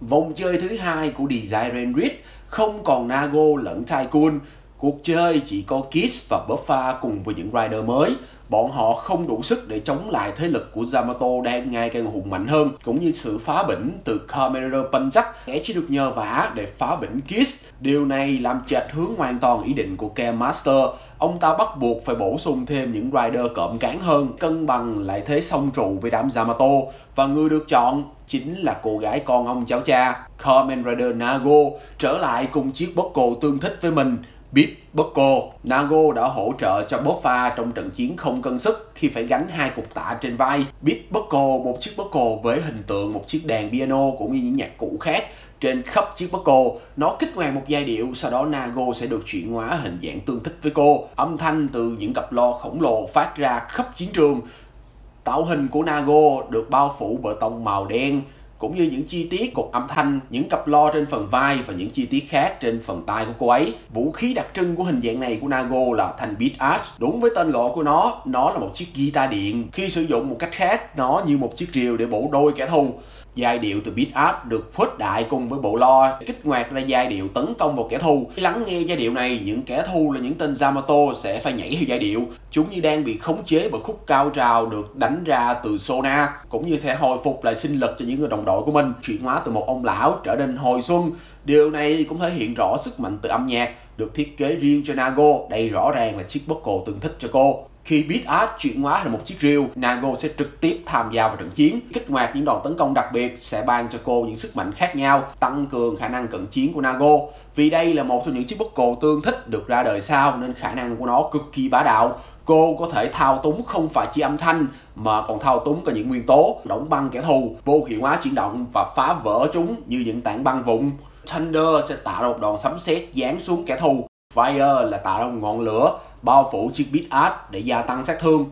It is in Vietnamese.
Vòng chơi thứ hai của Desire Reed không còn Nago lẫn Tycoon. Cuộc chơi chỉ có Kiss và Buffa cùng với những rider mới. Bọn họ không đủ sức để chống lại thế lực của Yamato đang ngày càng hùng mạnh hơn, cũng như sự phá bỉnh từ Commander Punchak. Kẻ chỉ được nhờ vả để phá bỉnh Kiss. Điều này làm chệch hướng hoàn toàn ý định của Kem Master. Ông ta bắt buộc phải bổ sung thêm những rider cộm cán hơn, cân bằng lại thế song trụ với đám Yamato. Và người được chọn chính là cô gái con ông cháu cha, Kamen Rider Nago, trở lại cùng chiếc Bocco tương thích với mình, Beat Bocco. Nago đã hỗ trợ cho Boffa trong trận chiến không cân sức khi phải gánh hai cục tạ trên vai. Beat Bocco, một chiếc Bocco với hình tượng một chiếc đàn piano cũng như những nhạc cụ khác trên khắp chiếc Bocco. Nó kích hoạt một giai điệu, sau đó Nago sẽ được chuyển hóa hình dạng tương thích với cô. Âm thanh từ những cặp lo khổng lồ phát ra khắp chiến trường Tạo hình của Nago được bao phủ bởi tông màu đen, cũng như những chi tiết cột âm thanh, những cặp lo trên phần vai và những chi tiết khác trên phần tay của cô ấy. Vũ khí đặc trưng của hình dạng này của Nago là thanh Beat Arch. Đúng với tên gọi của nó, nó là một chiếc guitar điện. Khi sử dụng một cách khác, nó như một chiếc rìu để bổ đôi kẻ thù. Giai điệu từ beat up được khuếch đại cùng với bộ lo kích hoạt ra giai điệu tấn công vào kẻ thù. Khi lắng nghe giai điệu này, những kẻ thù là những tên Yamato sẽ phải nhảy theo giai điệu. Chúng như đang bị khống chế bởi khúc cao trào được đánh ra từ Sona, cũng như thể hồi phục lại sinh lực cho những người đồng đội của mình, chuyển hóa từ một ông lão trở nên hồi xuân. Điều này cũng thể hiện rõ sức mạnh từ âm nhạc được thiết kế riêng cho Nago, đây rõ ràng là chiếc bocco tương thích cho cô. Khi Beat Art chuyển hóa thành một chiếc rìu, Nago sẽ trực tiếp tham gia vào trận chiến. Kích hoạt những đòn tấn công đặc biệt sẽ ban cho cô những sức mạnh khác nhau, tăng cường khả năng cận chiến của Nago. Vì đây là một trong những chiếc bút cồ tương thích được ra đời sau nên khả năng của nó cực kỳ bá đạo. Cô có thể thao túng không phải chỉ âm thanh mà còn thao túng cả những nguyên tố, đóng băng kẻ thù, vô hiệu hóa chuyển động và phá vỡ chúng như những tảng băng vụn. Thunder sẽ tạo ra một đòn sấm sét giáng xuống kẻ thù. Fire là tạo ra một ngọn lửa bao phủ chiếc Beat Art để gia tăng sát thương.